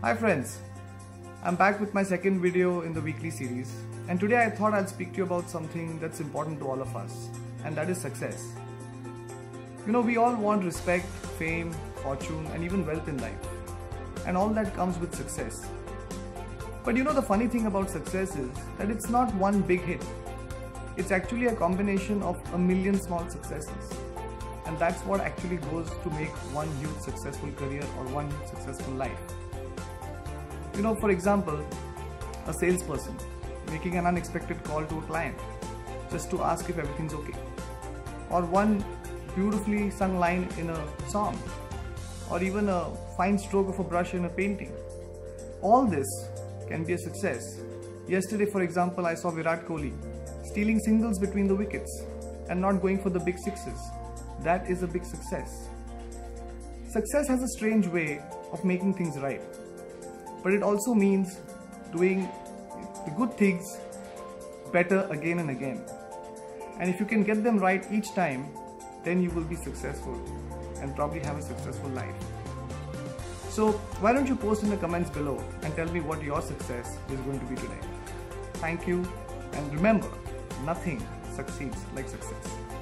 Hi friends, I'm back with my second video in the weekly series and today I thought I'd speak to you about something that's important to all of us and that is success. You know, we all want respect, fame, fortune and even wealth in life and all that comes with success. But you know the funny thing about success is that it's not one big hit. It's actually a combination of a million small successes and that's what actually goes to make one huge successful career or one successful life. You know, for example, a salesperson making an unexpected call to a client just to ask if everything's okay, or one beautifully sung line in a song, or even a fine stroke of a brush in a painting. All this can be a success. Yesterday, for example, I saw Virat Kohli stealing singles between the wickets and not going for the big sixes. That is a big success. Success has a strange way of making things right but it also means doing the good things better again and again. And if you can get them right each time, then you will be successful and probably have a successful life. So why don't you post in the comments below and tell me what your success is going to be today. Thank you and remember, nothing succeeds like success.